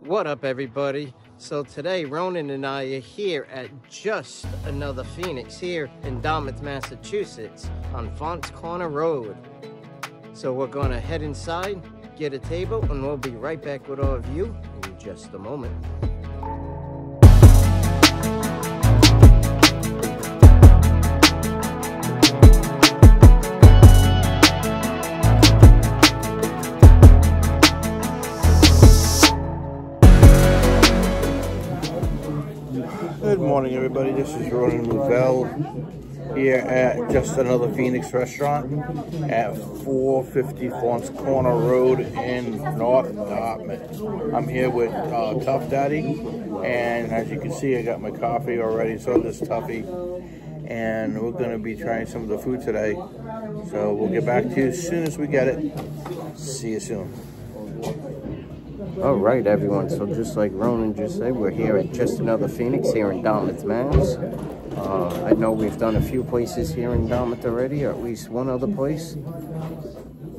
What up, everybody? So today, Ronan and I are here at just another Phoenix here in Dartmouth, Massachusetts on Faunce Corner Road. So we're gonna head inside, get a table, and we'll be right back with all of you in just a moment. Good morning, everybody. This is Ronan Louvel here at Just Another Phoenix Restaurant at 450 Faunce Corner Road in North Dartmouth. I'm here with uh, Tuff Daddy, and as you can see, I got my coffee already, so does Tuffy. And we're going to be trying some of the food today. So we'll get back to you as soon as we get it. See you soon. All right, everyone. So just like Ronan just said, we're here at Just Another Phoenix here in Dartmouth, Mass. Uh, I know we've done a few places here in Dartmouth already, or at least one other place.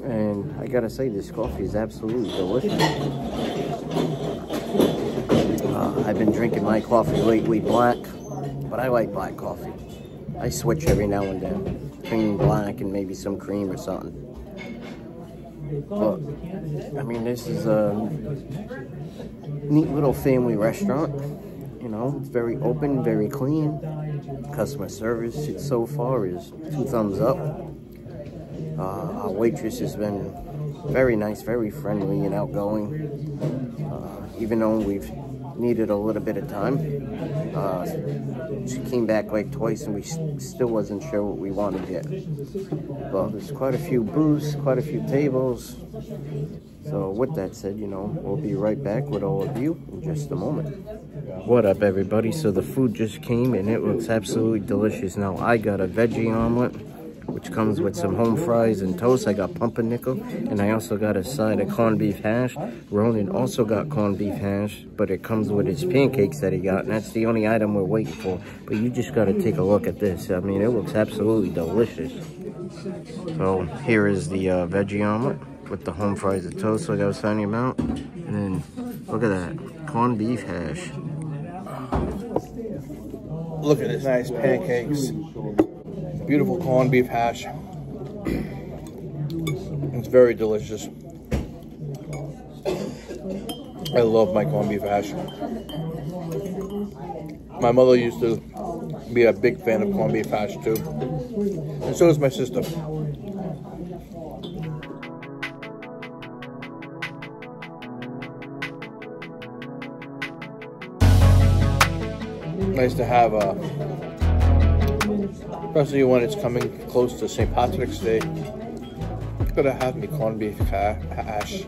And I gotta say, this coffee is absolutely delicious. Uh, I've been drinking my coffee lately black, but I like black coffee. I switch every now and then. Cream black and maybe some cream or something. I mean, this is a neat little family restaurant. You know, it's very open, very clean. Customer service so far is two thumbs up. Uh, our waitress has been very nice, very friendly and outgoing. Uh, even though we've needed a little bit of time, uh, she came back like twice and we still wasn't sure what we wanted yet. Well, there's quite a few booths, quite a few tables. So with that said, you know, we'll be right back with all of you in just a moment. What up, everybody? So the food just came and it looks absolutely delicious. Now, I got a veggie omelet, which comes with some home fries and toast. I got pumpernickel, and I also got a side of corned beef hash. Ronan also got corned beef hash, but it comes with his pancakes that he got, and that's the only item we're waiting for. But you just got to take a look at this. I mean, it looks absolutely delicious. So here is the uh, veggie omelet with the home fries and toast like I was telling you about. And then look at that, corned beef hash. Look at this nice pancakes. Beautiful corned beef hash. It's very delicious. I love my corned beef hash. My mother used to be a big fan of corned beef hash too. And so does my sister. Nice to have a especially when it's coming close to St. Patrick's Day. Gotta have me corned beef hash.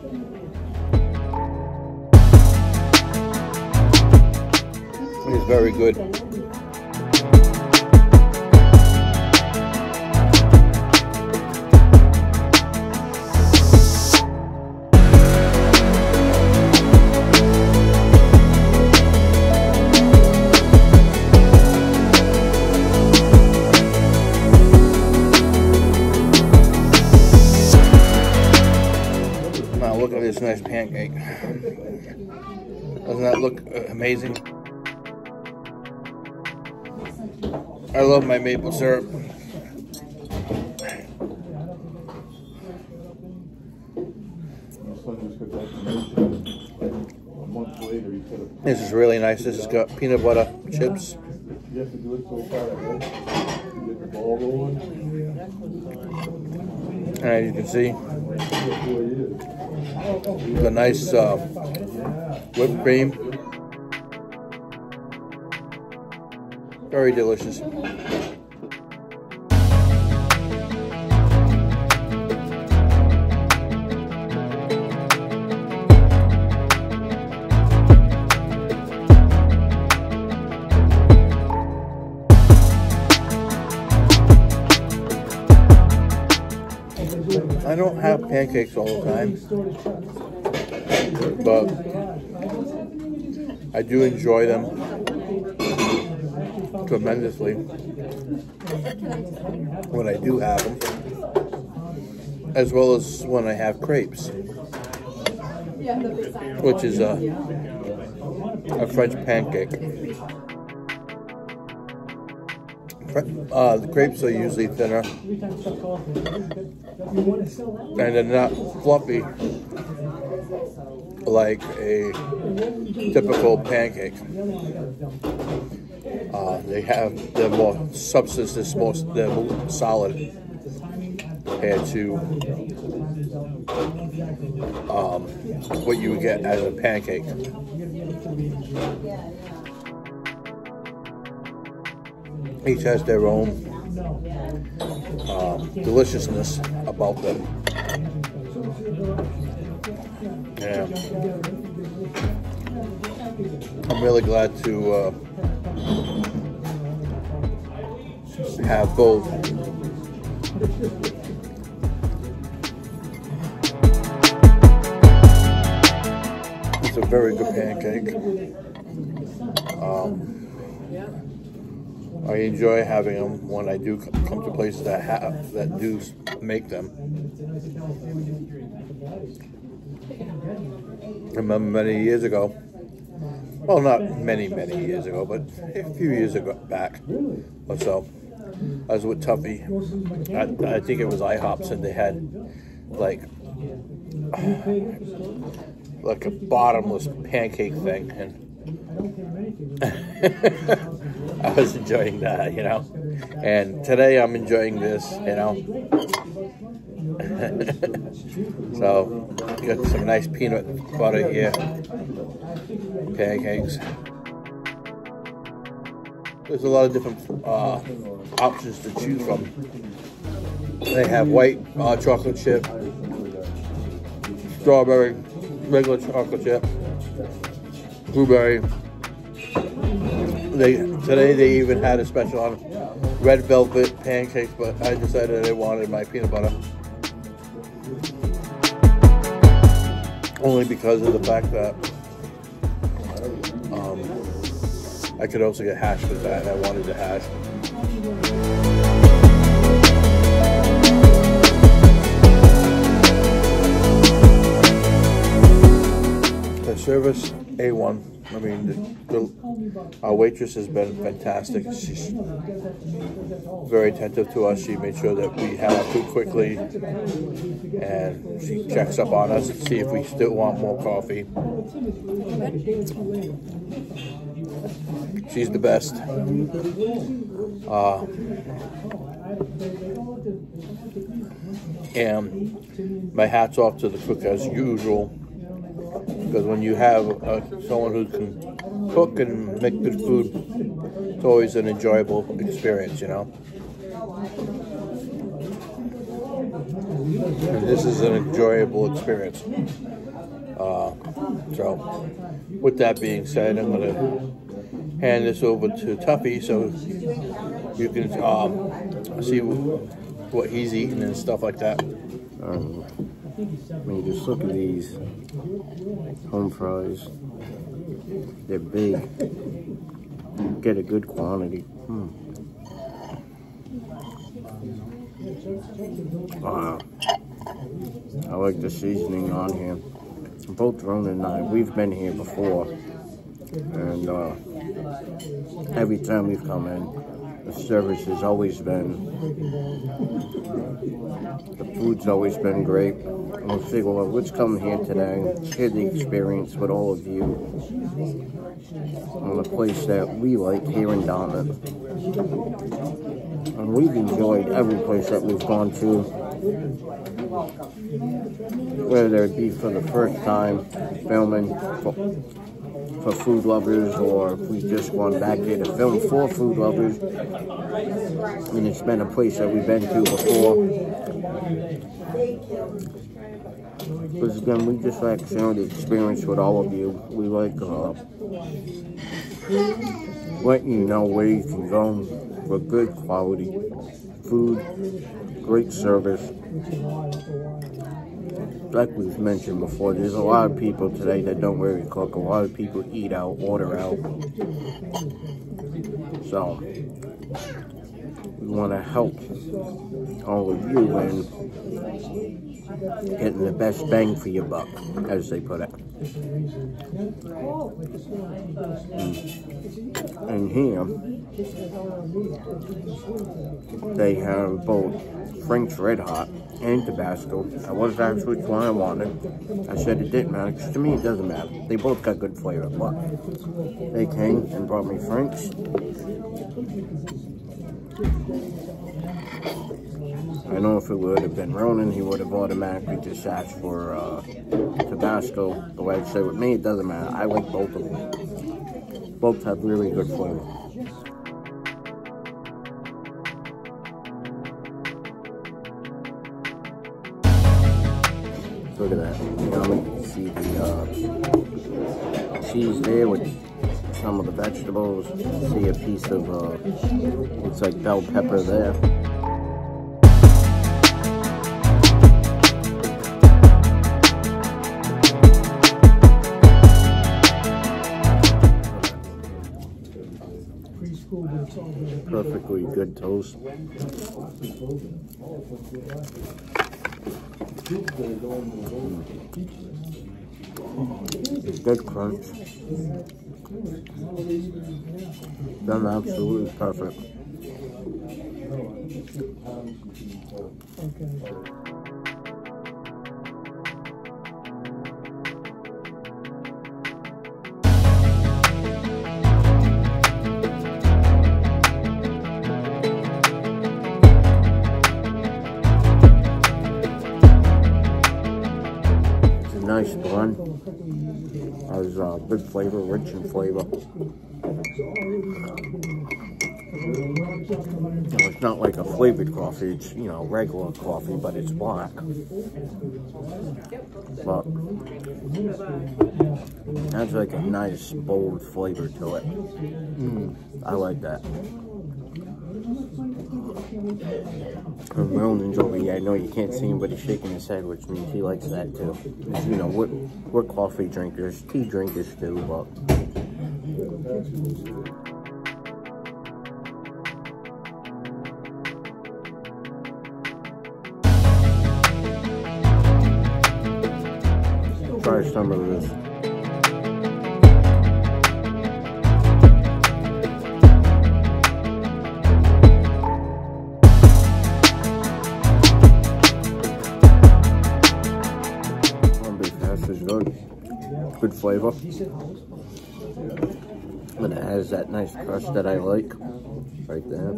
It is very good. Amazing? I love my maple syrup. This is really nice. This has got peanut butter chips. And as you can see, the nice uh, whipped cream. Very delicious. I don't have pancakes all the time, but I do enjoy them tremendously when I do have them, as well as when I have crepes. which is a, a French pancake. Uh, the crepes are usually thinner, and they're not fluffy like a typical pancake. Uh, they have the more substance, is most they're more solid compared to um, what you would get as a pancake. Each has their own um, deliciousness about them. Yeah. I'm really glad to uh, have both. It's a very good pancake. Um, I enjoy having them when I do come to places that have that do make them. I remember many years ago. Well, not many, many years ago, but a few years ago back or so. I was with Tuffy. I, I think it was IHOPs, and they had like like a bottomless pancake thing, and I was enjoying that, you know. And today I'm enjoying this, you know. so got some nice peanut butter here, pancakes. There's a lot of different uh, options to choose from. They have white uh, chocolate chip, strawberry, regular chocolate chip, blueberry. They today they even had a special on red velvet pancakes, but I decided I wanted my peanut butter. Only because of the fact that um, I could also get hash with that, I wanted to hash. The service A1. I mean, the, the, our waitress has been fantastic. She's very attentive to us. She made sure that we had our food quickly, and she checks up on us to see if we still want more coffee. She's the best. Uh, and my hat's off to the cook as usual because when you have uh, someone who can cook and make good food, it's always an enjoyable experience, you know. And this is an enjoyable experience. Uh, so, with that being said, I'm going to hand this over to Tuffy so you can um, see what he's eating and stuff like that. Um, I mean, just look at these home fries. They're big. Get a good quantity. Hmm. Wow. I like the seasoning on here. Both Rona and I, we've been here before. And uh, every time we've come in, the service has always been, the food's always been great. Figure, well, let's come here today, share the experience with all of you on a place that we like here in Dartmouth. And we've enjoyed every place that we've gone to, whether it be for the first time filming, for, for food lovers, or if we just gone back there to film for food lovers. And it's been a place that we've been to before. Because again, we just like sharing the experience with all of you. We like uh, letting you know where you can go for good quality food, great service. Like we've mentioned before, there's a lot of people today that don't really cook. A lot of people eat out, order out. So, we want to help all of you and Getting the best bang for your buck, as they put it. Mm. And here, they have both Frank's Red Hot and Tabasco. I wasn't asked which one I wanted. I said it didn't matter, because to me it doesn't matter. They both got good flavor, but they came and brought me Frank's. I know if it would have been Ronan, he would have automatically just asked for uh, Tabasco. But way I say with me, it doesn't matter. I like both of them. Both have really good flavor. Look at that. Yummy. See the uh, cheese there with some of the vegetables. See a piece of, uh, looks like bell pepper there. Perfectly good toast. Good crunch. Done absolutely perfect. It's nice blend. Has uh, good flavor, rich in flavor. You know, it's not like a flavored coffee, it's, you know, regular coffee, but it's black. But has like a nice, bold flavor to it. Mm, I like that. And Ronan's over here, I know you can't see him, but he's shaking his head, which means he likes that too. You know, we're, we're coffee drinkers, tea drinkers too, but try some of this. Flavor. And it has that nice crust that I like. Right there.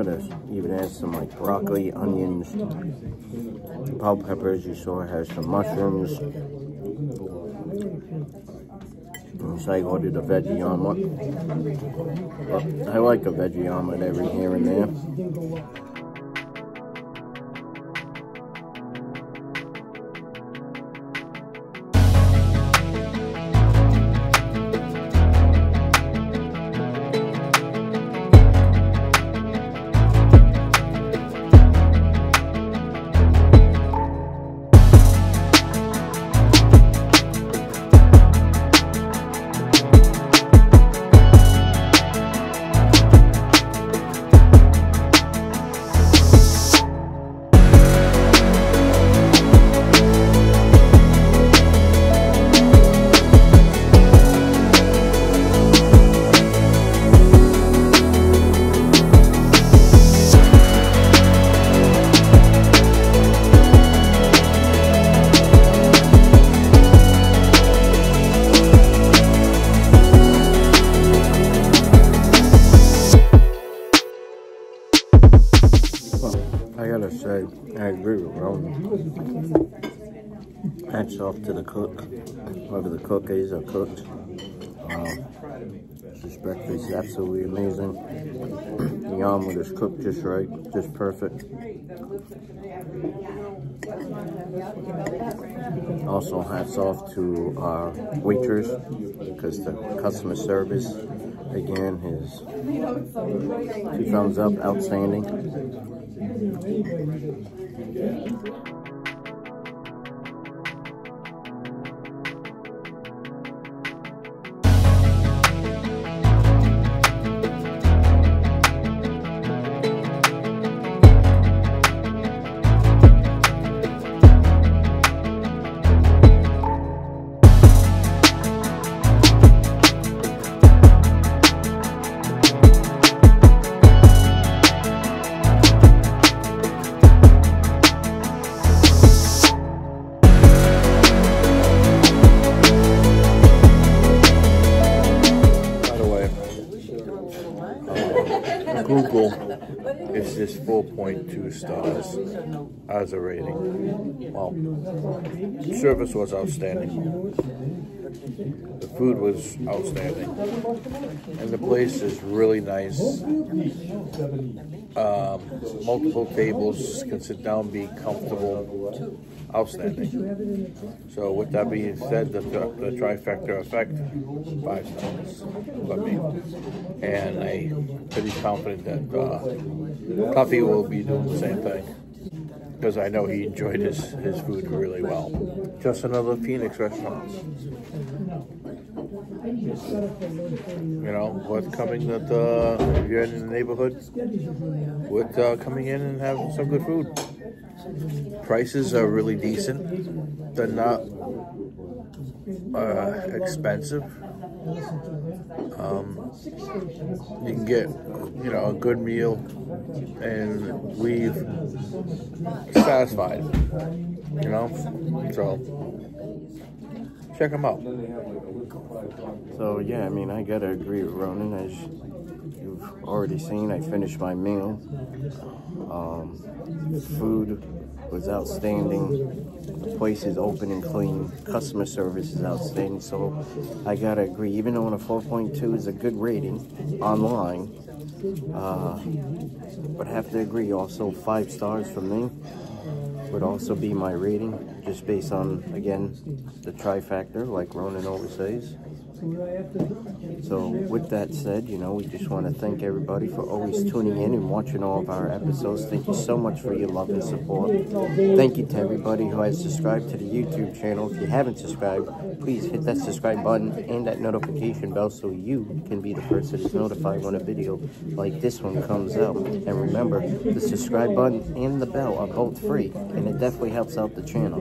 At this. Even has some like broccoli, onions, bell peppers. You saw it has some mushrooms. And so I ordered a veggie omelet. But I like a veggie omelet every here and there. Hats off to the cook, whoever the cook is or cooked. Um, this breakfast is absolutely amazing. The omelet is cooked just right, just perfect. Also, hats off to our waitress because the customer service, again, is two thumbs up, outstanding. 4.2 stars as a rating. Well, service was outstanding. The food was outstanding. And the place is really nice. Um, multiple tables can sit down, be comfortable. Outstanding. So with that being said, the, the trifecta effect, five stars for me. And I'm pretty confident that uh, Tuffy will be doing the same thing because I know he enjoyed his, his food really well. Just another Phoenix restaurant. You know, what's coming that uh, if you're in the neighborhood, with uh, coming in and having some good food. Prices are really decent. They're not uh, expensive. Um, you can get, you know, a good meal and leave satisfied. You know, so check them out. So yeah, I mean, I gotta agree with Ronan. As you've already seen, I finished my meal. Um, food was outstanding. The place is open and clean. Customer service is outstanding. So I gotta agree. Even though a 4.2 is a good rating online, uh, but have to agree. Also, five stars from me would also be my rating, just based on again the trifactor, like Ronan always says. So with that said, you know, we just want to thank everybody for always tuning in and watching all of our episodes. Thank you so much for your love and support. Thank you to everybody who has subscribed to the YouTube channel. If you haven't subscribed, please hit that subscribe button and that notification bell so you can be the first that is notified when a video like this one comes out. And remember, the subscribe button and the bell are both free, and it definitely helps out the channel.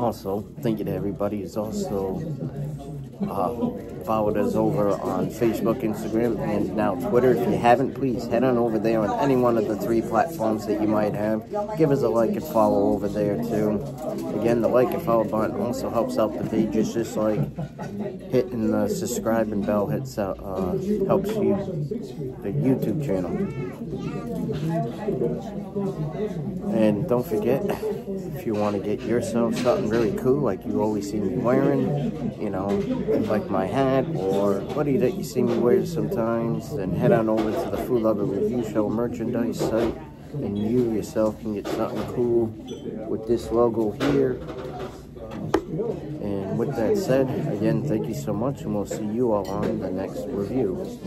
Also, thank you to everybody who's also uh, followed us over on Facebook, Instagram, and now Twitter. If you haven't, please head on over there on any one of the three platforms that you might have. Give us a like and follow over there too. Again, the like and follow button also helps out the pages, just like hitting the subscribe and bell hits out, uh, helps you the YouTube channel. And don't forget, if you want to get yourself something really cool, like you always see me wearing, you know, like my hat or hoodie that you see me wear sometimes, then head on over to the Food Luver Review Show merchandise site and you yourself can get something cool with this logo here. And with that said, again, thank you so much and we'll see you all on the next review.